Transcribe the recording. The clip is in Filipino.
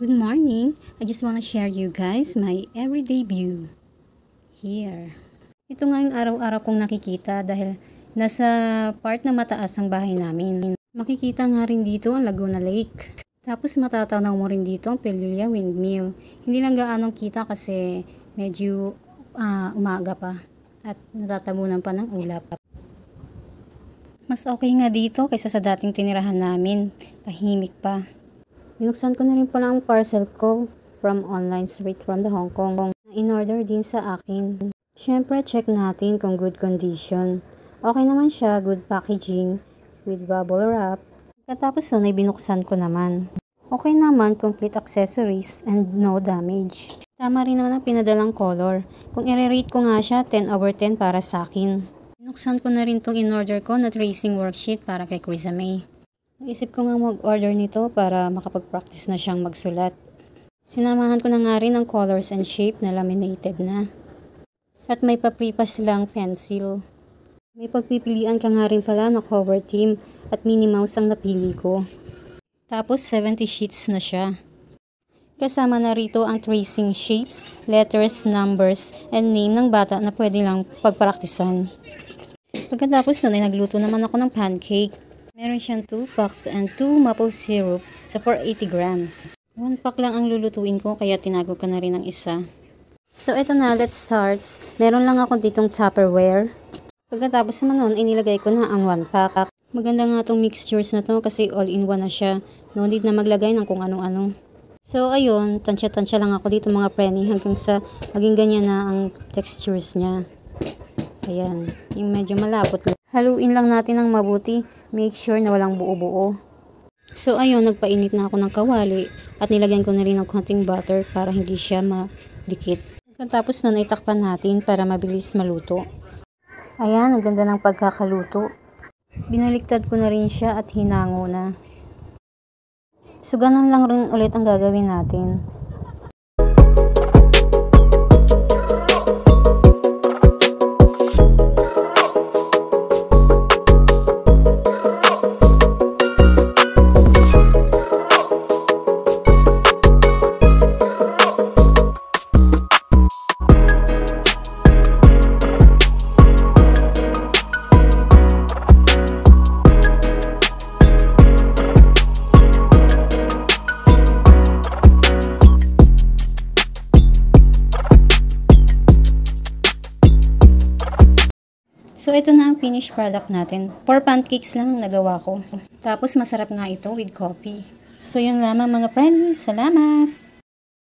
Good morning. I just want to share you guys my everyday view. Here. Ito nga yung araw-araw kong nakikita dahil nasa part na mataas ang bahay namin. Makikita nga rin dito ang Laguna Lake. Tapos matatanaw mo rin dito ang Pelulia Windmill. Hindi lang gaanong kita kasi medyo uh, umaga pa at natatabunan pa ng ulap. Mas okay nga dito kaysa sa dating tinirahan namin. Tahimik pa. Binuksan ko na rin pala ang parcel ko from online straight from the Hong Kong. In-order din sa akin. Siyempre, check natin kung good condition. Okay naman siya, good packaging, with bubble wrap. Katapos nun ay binuksan ko naman. Okay naman, complete accessories and no damage. Tama rin naman ang pinadalang color. Kung i-rate ko nga siya, 10 over 10 para sa akin. Binuksan ko na rin tong in-order ko na tracing worksheet para kay Chrisa May. Naisip ko nga mag-order nito para makapag-practice na siyang magsulat. Sinamahan ko na nga rin ang colors and shape na laminated na. At may papripas lang pencil. May pagpipilian ka nga rin pala na cover team at Minnie Mouse ang napili ko. Tapos 70 sheets na siya. Kasama na rito ang tracing shapes, letters, numbers, and name ng bata na pwede lang pagpraktisan. Pagkatapos nun ay nagluto naman ako ng pancake. Meron siyang 2 packs and 2 maple syrup sa 480 grams. 1 pack lang ang lulutuin ko kaya tinago ko na rin ang isa. So ito na, let's start. Meron lang ako ditong Tupperware. Pagkatapos naman nun, inilagay ko na ang 1 pack. Maganda nga tong mixtures na to kasi all-in-one na siya. No need na maglagay ng kung ano-ano. So ayun, tansya-tansya lang ako dito mga preni hanggang sa maging ganyan na ang textures niya. Ayan, yung medyo malapot lang. Haluin lang natin ng mabuti. Make sure na walang buo-buo. So ayun, nagpainit na ako ng kawali at nilagyan ko na rin ng konting butter para hindi siya madikit. Pagkatapos nun ay takpan natin para mabilis maluto. Ayan, ang ganda ng pagkakaluto. Binaliktad ko na rin siya at hinango na. So ganun lang rin ulit ang gagawin natin. So, ito na ang finished product natin. Four pancakes lang ang nagawa ko. Tapos, masarap nga ito with coffee. So, yun lamang mga friends. Salamat!